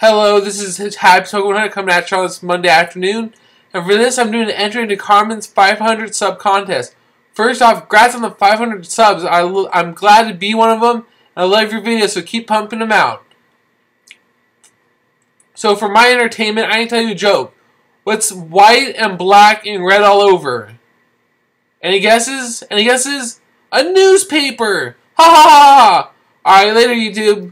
Hello, this is Hab Token 100 coming at you on this Monday afternoon. And for this, I'm doing an entry into Carmen's 500 sub contest. First off, congrats on the 500 subs. I, am glad to be one of them. I love your videos, so keep pumping them out. So for my entertainment, I ain't tell you a joke. What's white and black and red all over? Any guesses? Any guesses? A newspaper! Ha ha ha! Alright, later YouTube.